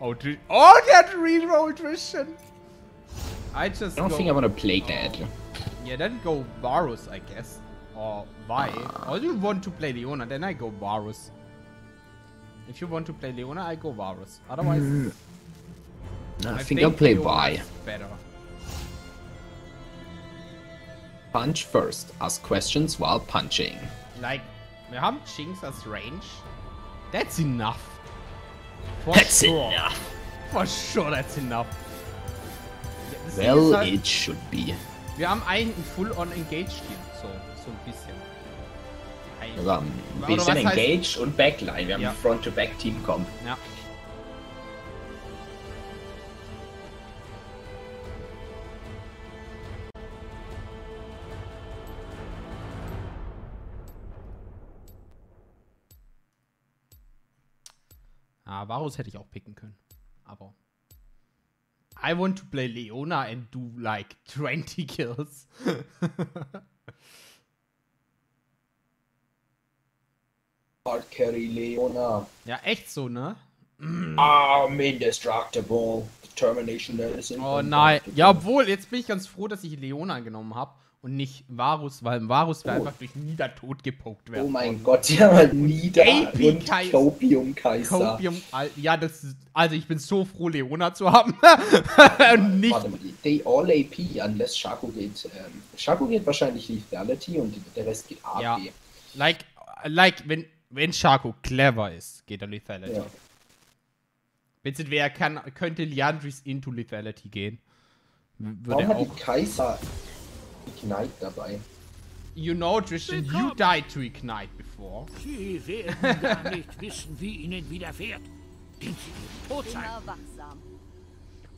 Oh, Tri oh, that reroll Christian. I just. I don't go, think I want to play that. Yeah, then go Varus, I guess. Or Vi. Uh. or you want to play Leona, then I go Varus. If you want to play Leona, I go Varus. Otherwise, Mm. No, I, think, I'll play Leona Vi. Better. Punch first. Ask questions while punching. Like, wir haben Jinx as range. That's enough. For That's sure. enough. For sure, that's enough. Ja, das Well, ist halt, it should be. wir haben einen Full-on Engaged Team. So, so ein bisschen. Ein- Also ein bisschen was heißt- Engage und Backline. Wir haben Ja. ein Front-to-Back-Team-Comp. Ja. Ah, Varus hätte ich auch picken können. Aber. I want to play Leona and do like 20 kills. Hard Carry Leona. ja, echt so, ne? I'm indestructible. Determination that is Oh nein. Ja, obwohl, jetzt bin ich ganz froh, dass ich Leona genommen habe und nicht Varus, weil Varus wäre Oh. einfach durch Niedertod gepokt werden. Oh mein Gott, haben halt Nieder AP und. Copium Kaiser. Copium, ja, das ist, also ich bin so froh, Leona zu haben. nicht. Warte mal, they all AP, unless Shaco geht. Ähm, Shaco geht wahrscheinlich Lethality und der Rest geht AP. Ja. Like, like, wenn, wenn Shaco clever ist, geht er Lethality. Ja. Vincent, wer kann, könnte Liandris into Lethality gehen? Würde Warum hat die Kaiser Ignite dabei? You know, Tristan, you died to ignite before. Sie werden gar nicht wissen, wie ihnen widerfährt. Wenn sie tot sein. Wachsam.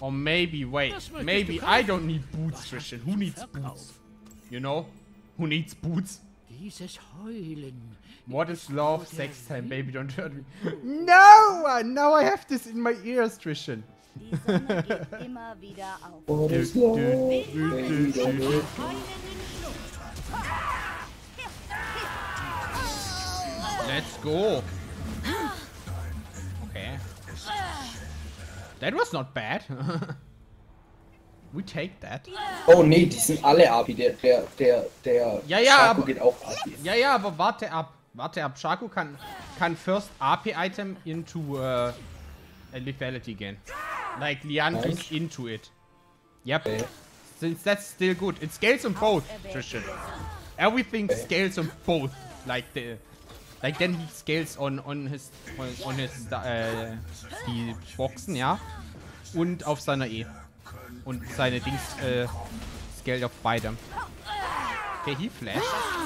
Or maybe, wait, maybe I don't need boots, Tristan. Who needs boots? You know? Who needs boots? Dieses Heulen. What is love? Sex time, baby, don't hurt me. No! Now I have this in my ears, Tristan. Die Sonne geht immer wieder auf. Du- love? du- Baby, don't hurt Let's go. Okay. That was not bad. we take that. Oh nee, die sind alle AP. Der, der, der, der Ja, ja, Shaco aber- geht auch AP. Ja, ja, aber warte ab. Warte ab. Shaco kann, kann first AP-Item into uh, a lethality gehen. Like Liandris Nice. into it. Yep. Okay. Since that's still good. It scales on both, Tristan. Everything scales on both. Like the like then he scales on on his on, on his äh, die Boxen, ja. Und auf seiner E. Und seine Dings äh, scaled auf beide. Okay, he flash.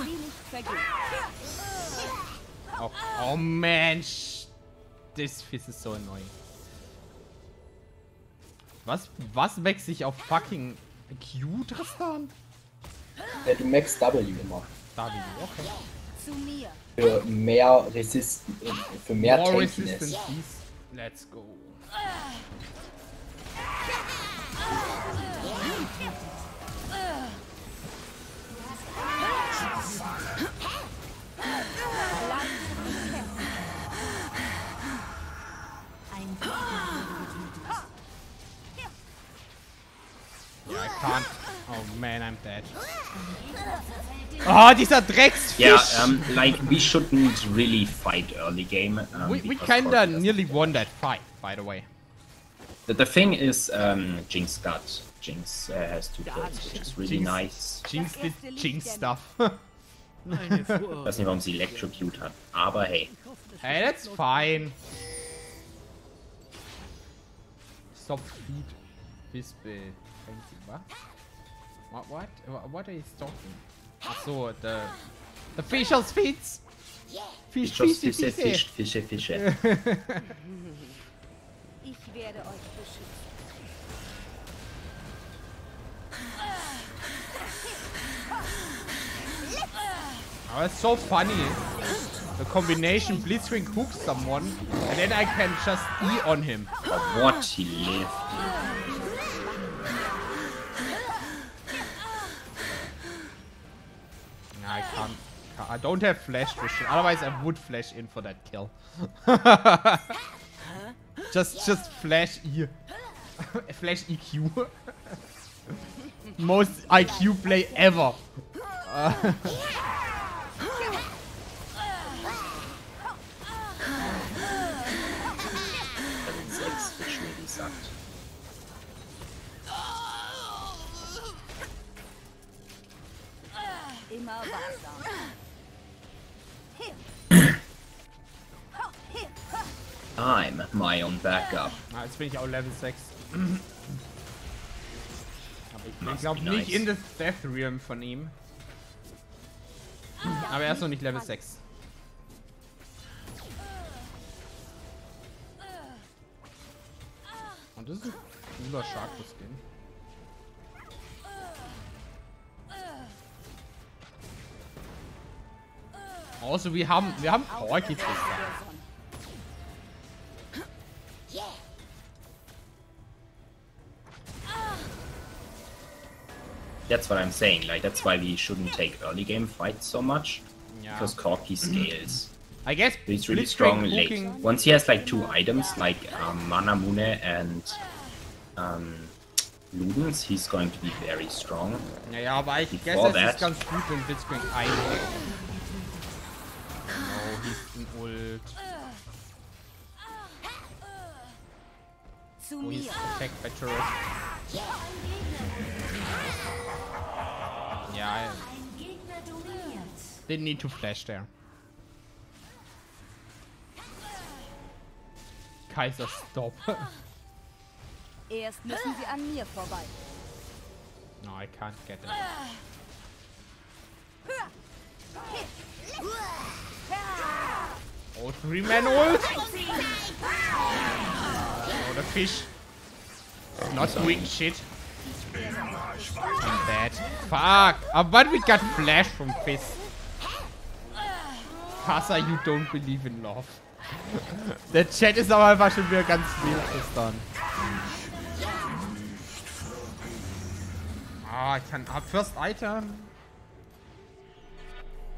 Sie nicht vergeht. Oh, oh man, sh- this Fizz is so annoying. Was, was wechsle ich auf fucking Q, Tristan? Ja, du max W immer. W, okay. Zu mir. Für mehr Resist für mehr More Tankiness. Let's go. Can't. Oh man, I'm dead. Oh, dieser Drecksfisch! Yeah, um, like we shouldn't really fight early game. Um, we, we kinda nearly won that fight, by the way. The, the thing is, um, Jinx got Jinx uh, has two kills, which is really Jinx. nice. Jinx did Jinx stuff. Ich weiß nicht, warum sie Electrocute hat, aber hey. hey, that's fine. Stop feed. Bispe. What? What? What? What are you talking? Ach so, the... The fisher's feet! Fisch, Just Fische, Fische, Fische. Fische, Fische. Ich werde euch beschützen. Oh, it's so funny. The combination Blitzwing hooks someone, and then I can just E on him. What he lived. Can't, can't- I don't have flash vision. Otherwise, I would flash in for that kill. Just, just flash E. flash EQ. Most IQ play ever. Uh, Level 6, which really sucked. Immer wachsam. I'm my own backup. ah, jetzt bin ich auch Level 6. Aber ich bin, glaube be nicht nice. in das Death Realm von ihm. Aber er ist noch nicht Level 6. Und das ist ein cooler Sharkus-Skin. Also wir haben, wir haben Porky Twister. That's what I'm saying. Like that's why we shouldn't take early game fights so much Ja. because Corky scales. I guess He's really strong late. Once he has like two items like um, Manamune and um, Ludens, he's going to be very strong. Ja, aber ich guess Before es that- ist ganz gut, wenn Blitzcrank. Oh, ist ein Ult. Zu Wo ist mir. Attack bei Turret? Ja, ja. Didn't need to flash there. Kaiser, stop. Erst müssen sie an mir vorbei. no, I can't get it. Oh, three-man ult! Oh, the fish. Not doing shit. I'm bad. Fuck! Uh, but we got flash from Fizz. Passa, you don't believe in love. Der Chat ist aber einfach schon wieder ganz wild gestern. Ah, ich kann. Hab First Item.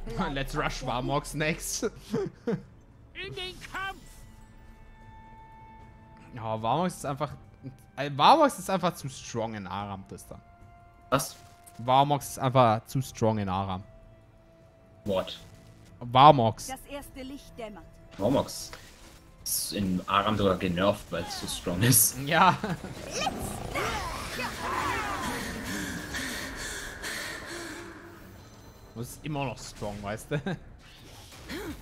Let's rush Warmox next. In den Kampf! Ja, Warmox ist einfach. Warmox ist einfach zu strong in Aram, Tristan. Was? Warmox ist einfach zu strong in Aram. What? Warmox. Das erste Licht dämmert. Romox ist in Aram sogar genervt, weil es so strong ist. Ja. Das ist immer noch strong, weißt du?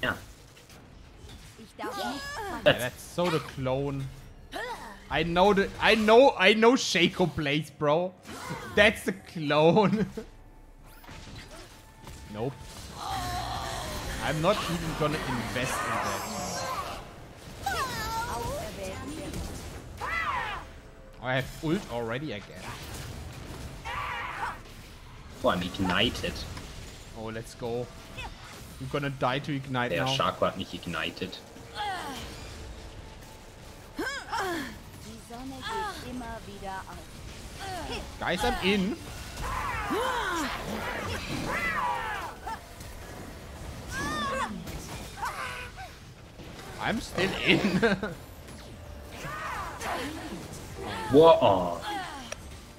Ja. Ich darf nicht that's so the clone. I know the I know I know Shaco plays, bro. That's the clone. nope. I'm not even gonna invest in that. I have ult already again. Oh, I'm ignited. Oh, let's go. You're gonna die to ignite Der now. Shaco hat nicht ignited. Sonne geht immer wieder auf. Guys, I'm in. I'm still in. Wow. Oh.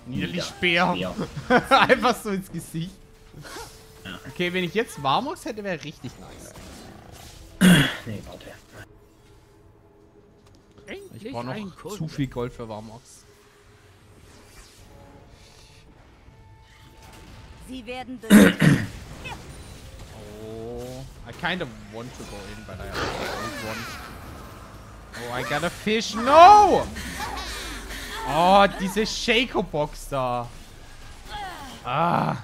Niederlich Speer. Speer. Speer. Einfach so ins Gesicht. Okay, wenn ich jetzt Warmox hätte, wäre richtig nice. Nee, warte. Ich Endlich brauche ein noch zu viel Gold für Warmox. Sie werden. Oh, I kind of want to go in, but I don't want. Oh, I got a fish. No! Oh, diese Shaco-Box da. Ah.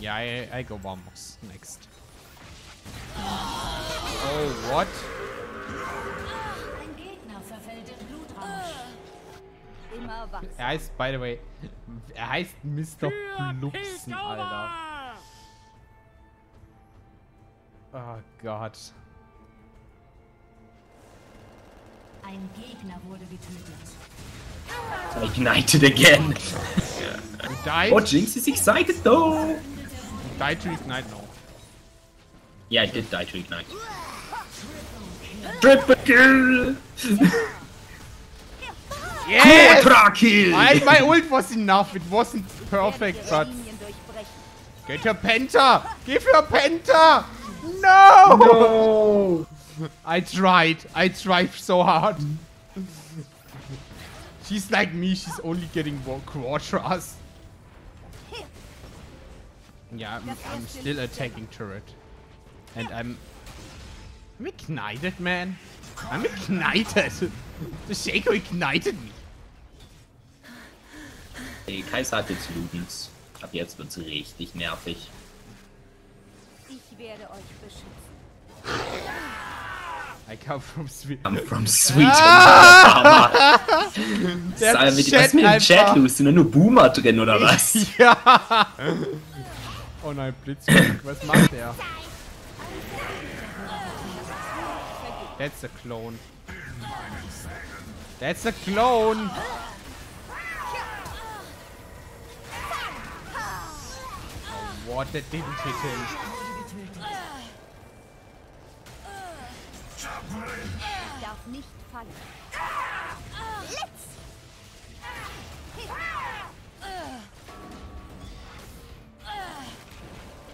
Ja, I, I go Warmox next. Oh, what? Ein Gegner verfällt in Blutrausch. Immer wachsam. Er heißt, by the way, er heißt Mr. Für Blupsen, Alter. Oh Gott. Ein Gegner wurde getötet. Ignited again. You died? Oh, Jinx is excited though. You died to ignite now. Yeah, I did die to ignite. Triple kill! Yes! Quadra kill! I, my ult was enough. It wasn't perfect, but... Get your Penta! Give your Penta! No! No! I tried. I tried so hard. She's like me. She's only getting one quadras. Yeah, I'm, I'm still attacking turret. And I'm... I'm ignited, man. I'm ignited. The Shaco ignited me. Ey, Kaiser hat jetzt Ludens. Ab jetzt wird's richtig nervig. Ich werde euch beschützen. I come from Sweden. I'm from Sweet ah! Der Was ist Chat mit dem Chat los? Sind da nur Boomer drin oder was? Ja! Oh nein, Blitzkrieg, was macht er? That's a clone. That's a clone! Oh, what, that didn't hit him. Ich darf nicht fallen.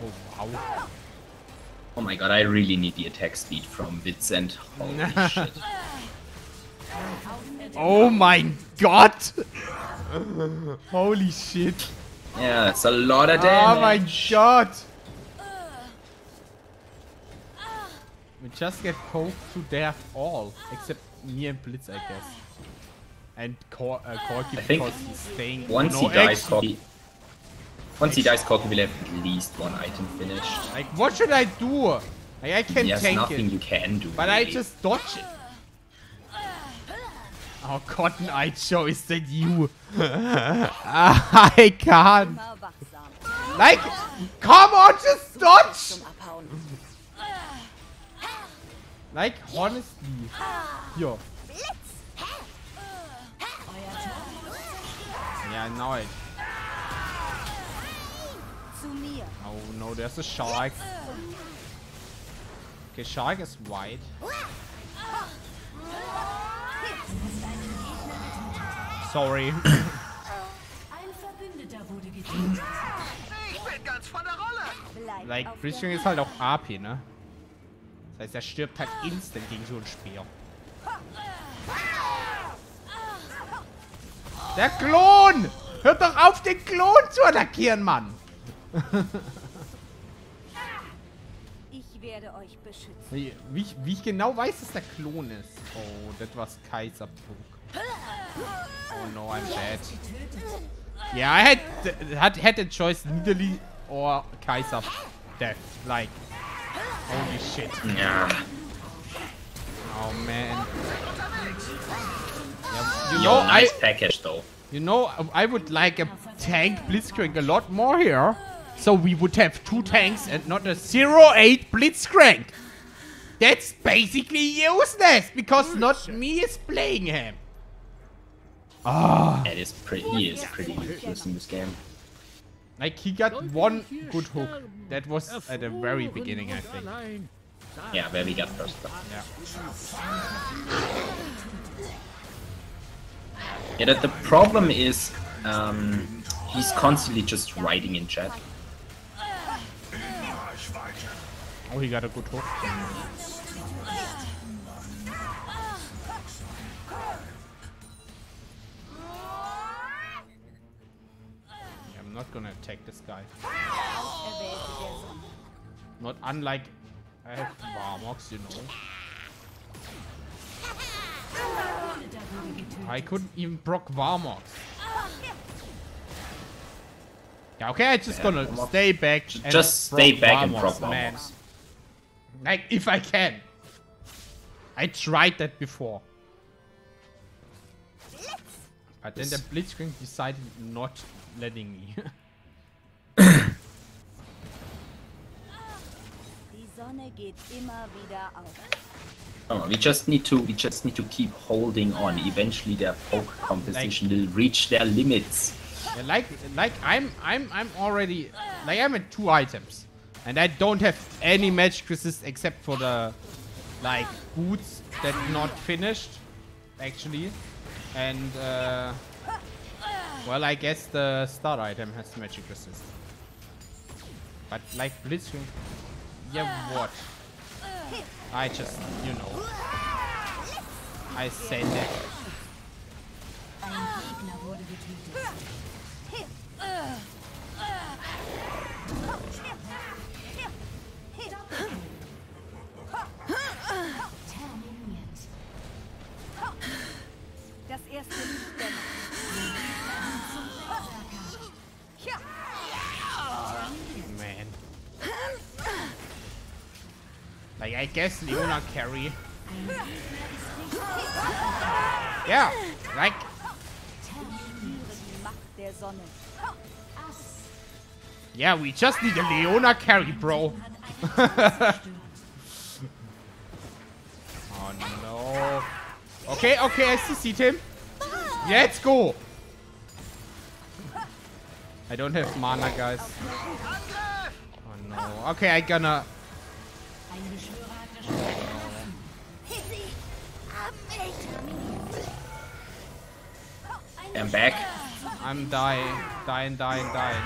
Oh, wow. Oh my god, I really need the attack speed from Vincent. Holy shit. Oh my god! Holy shit. Yeah, it's a lot of damage. Oh my god! We just get poked to death all, except me and Blitz, I guess. And Cor uh, Corky I think because he's staying. Once no, he dies, Corky. Once he dies, Corky will have at least one item finished. Like, what should I do? Like, I can There's tank nothing it, you can do. but I just dodge it. Oh, Cotton Eye Joe, is that you? I can't. Like, come on, just dodge! Like, honestly. Here. Yeah, now I. Zu mir. Oh no, there's a shark. Okay, shark is white. Sorry. Ein Verbündeter wurde getötet. Bleib like, der ist halt auch AP, ne? Das heißt, er stirbt halt instant gegen so ein Speer. Der Klon! Hört doch auf, den Klon zu attackieren, Mann! Ich werde euch beschützen. Wie, wie, ich, wie ich genau weiß, dass der Klon ist. Oh, das war's Kaiserbrug. Oh no, I'm dead. Yeah, I had, had, had the choice Niederli or Kaiser death. Like, holy shit. Ja. Oh man. Yeah, you Yo, know, I, nice package though. you know, I would like a tank Blitzcrank a lot more here. So we would have two tanks and not a 0-8 Blitzcrank. That's basically useless because not me is playing him. Ah, It is pretty. He is pretty useless in this game. like he got one good hook. That was at the very beginning, I think. Yeah, where we got first. blood. Yeah. Yeah, that the problem is, um, he's constantly just writing in chat. Oh, he got a good hook. Yeah, I'm not gonna attack this guy. Erwählte der Sonne. Not unlike I have Varmox, you know. I couldn't even proc Varmox. Yeah, okay, I'm just gonna Varmox. stay back. and Just stay back and proc. Varmox. Like, if I can. I tried that before. But then the Blitzcrank decided not letting me. Die Sonne geht immer wieder auf. Oh, we just need to we just need to keep holding on. Eventually their poke composition will reach their limits. Yeah, like, like I'm, I'm, I'm already, like I'm at two items, and I don't have any magic resist except for the, like boots that not finished, actually, and uh, well, I guess the star item has magic resist. But like Blitzwing, yeah, what? I just, you know, I said that. Guess Leona carry. Yeah, like, yeah, we just need a Leona carry, bro. oh no. Okay, okay, I see Tim. Let's go. I don't have mana, guys. Oh no. Okay, I gonna. I'm back. I'm dying, dying, dying, dying.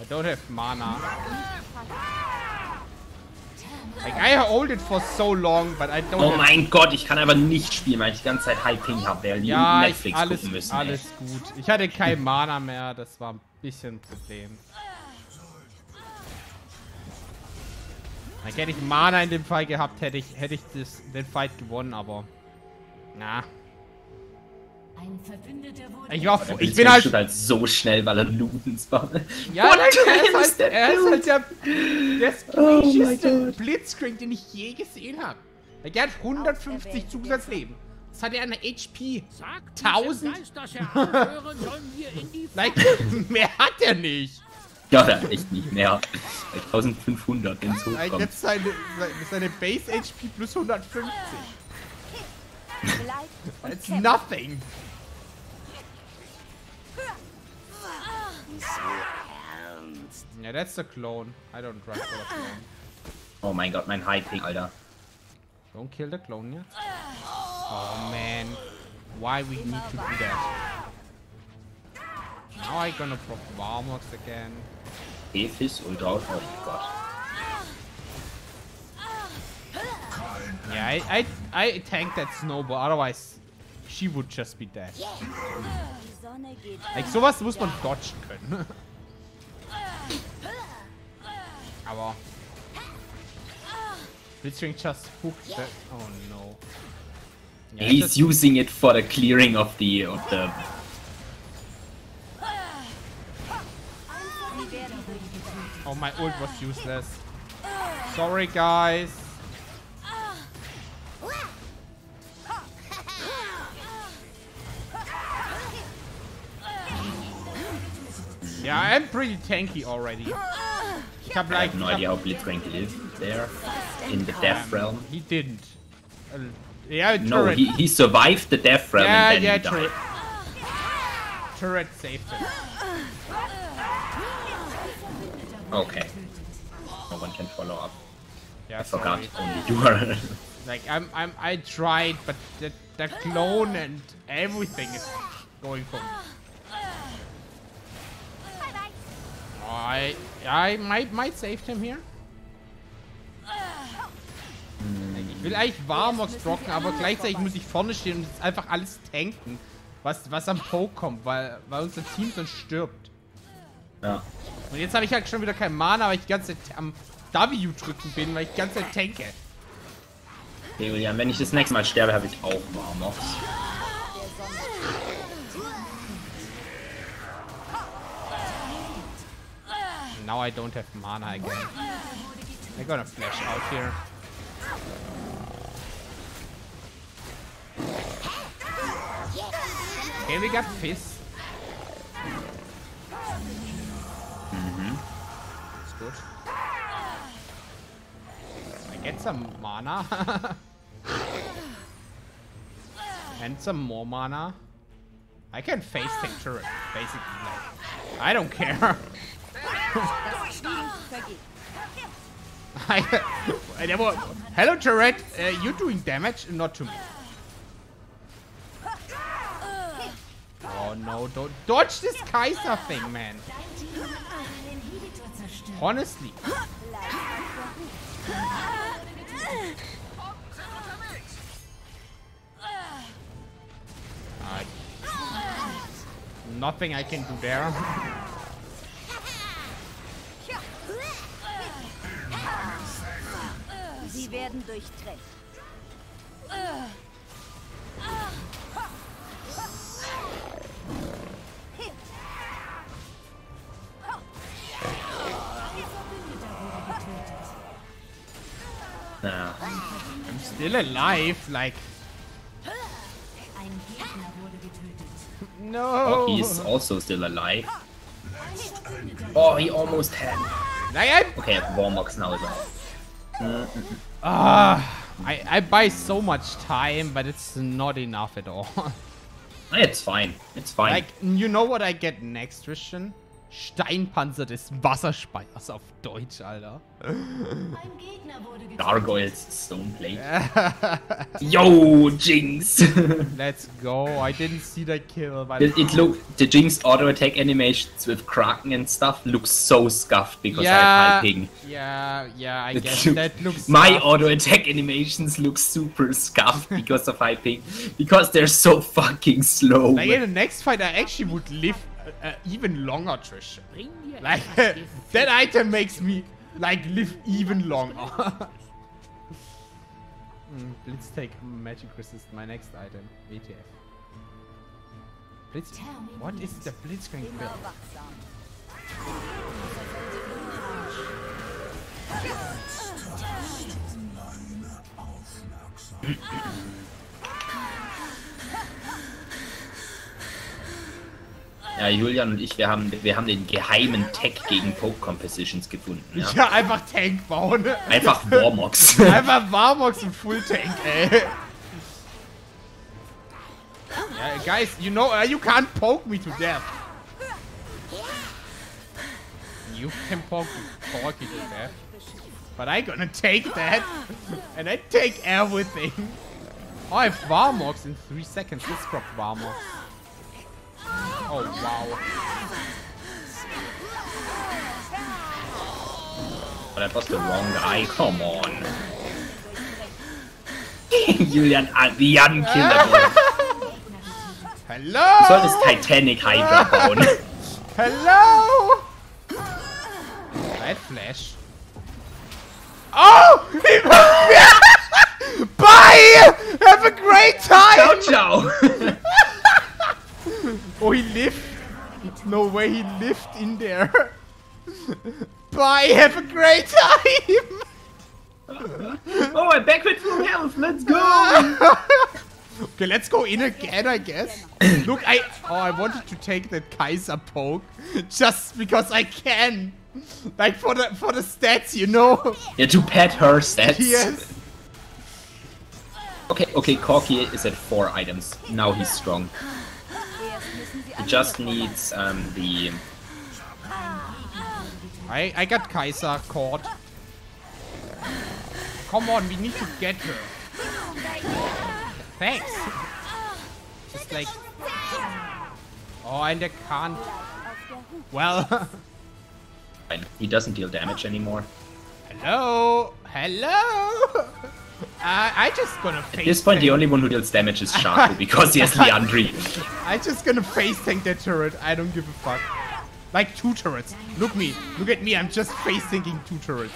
I don't have mana. Like I hold it for so long, but I don't. Oh have mein Gott, ich kann aber nicht spielen, weil ich die ganze Zeit High Ping habe, die ja, ich, Netflix alles, gucken müssen. alles ey. gut. Ich hatte kein Mana mehr, das war ein bisschen ein Problem. Hätte ich Mana in dem Fall gehabt, hätte ich, hätte ich das, den Fight gewonnen, aber. Na. Ein Verbündeter wurde Ich war Der froh. Ich bin halt. halt so schnell, weil er Ludens war. Ja, What er, ist is halt, that er ist halt der, der Oh. Blitzcrank, den ich je gesehen habe. Er hat 150 Zusatzleben. Das hat er eine HP. Sagt 1000? diesem Geist, dass er aufhören sollen wir in die Like, mehr hat er nicht. Ja, der hat echt nicht mehr. 1500, wenn es hochkommt. jetzt seine, seine Base HP plus 150. Bleibt und It's kämpft. nothing. Yeah, that's the clone. I don't trust the clone. Oh mein Gott, mein High Ping, Alter. Don't kill the clone yet. Oh man, why we need to do that? Now I gonna proc Warmog's again. Ephis Ultra. Oh mein Gott. Yeah, I, I I tanked that snowball. Otherwise, she would just be dead. Die Sonne geht Like sowas muss man dodgen können. Aber Blitzwing just hooked that. Oh no. Yeah, He's using it for the clearing of the of the oh my ult was useless. Sorry guys. Yeah, I'm pretty tanky already. I like have no idea how Blitzcrank lived there in the Death Realm. He didn't. Uh, yeah, No, he, he survived the Death Realm yeah, and then yeah, he died. turret. Turret saved him. Okay. No one can follow up. Yeah, I forgot sorry. only you are. Like I'm, I'm, I tried, but the, the clone and everything is going for. Oh, I, I might, might save him here. Ich will eigentlich Warmox blocken, aber gleichzeitig muss ich vorne stehen und einfach alles tanken, was, was am Poke kommt, weil, weil unser Team sonst stirbt. Ja. Und jetzt habe ich halt schon wieder kein Mana, weil ich die ganze Zeit am W drücken bin, weil ich die ganze Zeit tanke. Okay, Julian, wenn ich das nächste Mal sterbe, habe ich auch Warmox. Now I don't have mana again. I'm gonna flash out here. Okay, we got Fizz. Get some mana. and some more mana. I can face turret, basically. Like, I don't care. I, there were- Hello, turret. Uh, you're doing damage, not to me. Oh no, don't dodge this Kaiser thing, man. Honestly. Nothing I can do there. Sie werden durchtrennt. Nah. I'm still alive, like getötet. no. He is also still alive. Oh, he almost had. Like, I, Okay, Warmog's now is out. ah, I I buy so much time, but it's not enough at all. It's fine. It's fine. like, you know what I get next, Christian? Steinpanzer des Wasserspeiers auf Deutsch, Alter. Ein Gegner wurde getötet. Gargoyles Stoneplate. Yo, Jinx! Let's go. I didn't see the kill, but it, it look the Jinx auto attack animations with Kraken and stuff look so scuffed because I have yeah, high ping. yeah, yeah. I It guess look- that looks. My scuffed. auto attack animations look super scuffed because of high ping. Because they're so fucking slow. Like in the next fight, I actually would live uh, even longer, Trish. Like that item makes me like live even longer. mm, Blitz take magic resist. My next item, WTF. Blitz. Tell me What is please. the Blitzcrank Immer build? Ja, Julian und ich, wir haben, wir haben den geheimen Tech gegen Poke Compositions gefunden. Ja? Ja, einfach Tank bauen. Einfach Warmox. Einfach Warmox und Full Tank, ey. Yeah, guys, you know, uh, you can't poke me to death. You can poke Corky to death. But I gonna take that. And I take everything. Oh, I have Warmox in three seconds. Let's drop Warmox. Oh, wow. Oh, that was the wrong guy. Come on. Julian, uh, the unkillable. Hello! Du solltest Titanic Hydra bauen. Hello! Red Flash. Oh! he- Bye! Have a great time! ciao, time! ciao. Oh, he lived. No way he lived in there. Bye! Have a great time! oh, I'm back with full health. Let's go. okay, let's go in again, I guess. Look, I oh, I wanted to take that Kaiser poke just because I can, like for the for the stats, you know. Yeah, to pad her stats. yes. Okay, okay, Corky is at four items. Now he's strong. Just needs um, the. I I got Kaiser caught. Come on, we need to get her. Thanks. Just like. Oh, and I can't. auf der Hut. Well. He doesn't deal damage anymore. Hello. Hello. Uh, I just gonna face At this point, the only one who deals damage is Shaco because he has Liandry. I just gonna face tank that turret. I don't give a fuck. Like two turrets. Look me. Look at me. I'm just face tanking two turrets.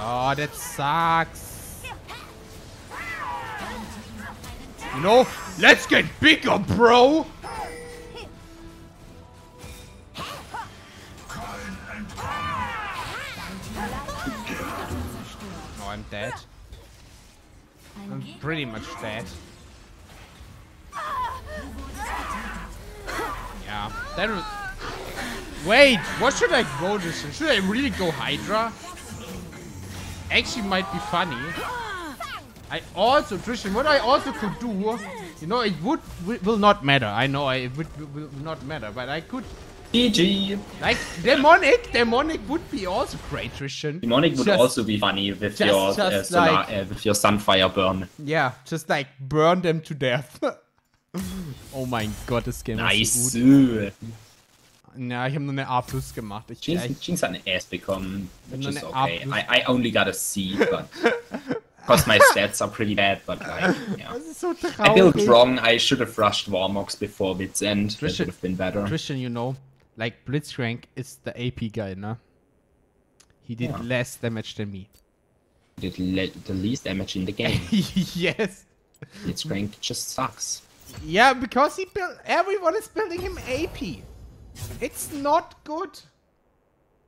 Oh, that sucks. You know, let's get bigger, bro. Oh, I'm dead. Pretty much dead. Yeah, that was... Wait, what should I go this? Should I really go Hydra? Actually might be funny. I also, Tristan, what I also could do, you know, it would will not matter. I know it would, will not matter, but I could GG. Like, demonic, demonic would be also great, Trishan. Demonic would Just- also be funny with just- your uh, just solar, like- uh, with your sunfire burn. Yeah, just like burn them to death. oh mein Gott, das Game ist Nice. so gut. Na, ich habe nur eine A plus gemacht. Ich, Jinx, ich, Jinx hat eine S bekommen, which is okay. I, I only got a C, but because my stats are pretty bad, but like, yeah. ist so I built wrong. I should have rushed Warmog's before Wits End. That would have been better. Christian, you know, like Blitzcrank is the AP guy, no? He did Yeah. less damage than me. Did le- the least damage in the game. yes. Blitzcrank just sucks. Yeah, because he built. Everyone is building him AP. It's not good.